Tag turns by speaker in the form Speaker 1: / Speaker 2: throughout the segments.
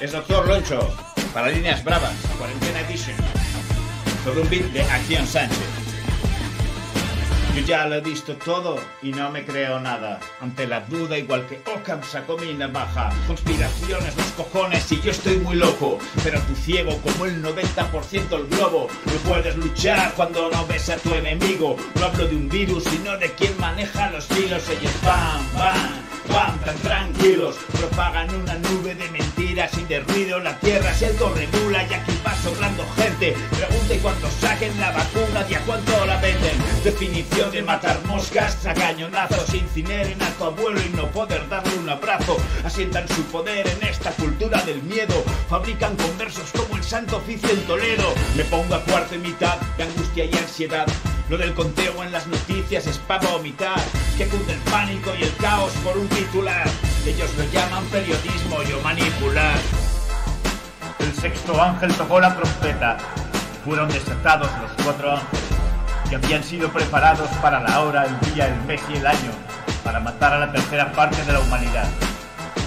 Speaker 1: Es Doctor Loncho, para líneas bravas, Cuarentena Edition. Sobre un beat de Acción Sánchez. Yo ya lo he visto todo y no me creo nada. Ante la duda, igual que Ockham sacó mi navaja. Conspiraciones, los cojones y yo estoy muy loco. Pero tú ciego como el 90% el globo. No puedes luchar cuando no ves a tu enemigo. No hablo de un virus, sino de quien maneja los hilos. Ellos van, van, tan tranquilos. Propagan una nube de mentiras y de ruido. La tierra se autorregula y aquí va soplando gente. Pregunte cuando saquen la vacuna y a cuánto la venden. Definición de matar moscas a cañonazos. Incineren a tu abuelo y no poder darle un abrazo. Asientan su poder en esta cultura del miedo. Fabrican conversos como el santo oficio en Toledo. Me pongo a cuarto y mitad de angustia y ansiedad. Lo del conteo en las noticias es para vomitar. Que cunde el pánico y el caos por un titular. Ellos lo llaman periodismo, yo manipular. El sexto ángel tocó la trompeta. Fueron desatados los cuatro ángeles que habían sido preparados para la hora, el día, el mes y el año, para matar a la tercera parte de la humanidad.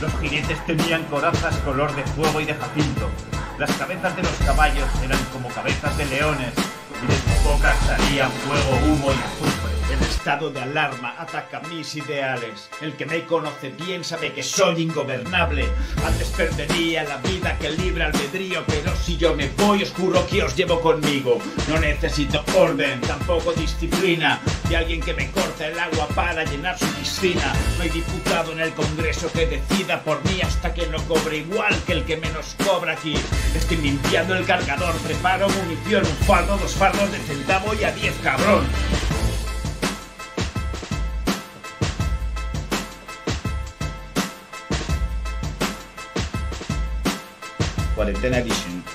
Speaker 1: Los jinetes tenían corazas color de fuego y de jacinto. Las cabezas de los caballos eran como cabezas de leones y de sus salían fuego, humo y azufre. El estado de alarma ataca mis ideales. El que me conoce bien sabe que soy ingobernable. Antes perdería la vida que libre albedrío, pero si yo me voy os juro que os llevo conmigo. No necesito orden, tampoco disciplina de alguien que me corte el agua para llenar su piscina. No hay diputado en el Congreso que decida por mí hasta que no cobre igual que el que menos cobra aquí. Estoy limpiando el cargador, preparo munición, un fardo, dos fardos de centavo y a diez cabrón. Cuarentena Edition.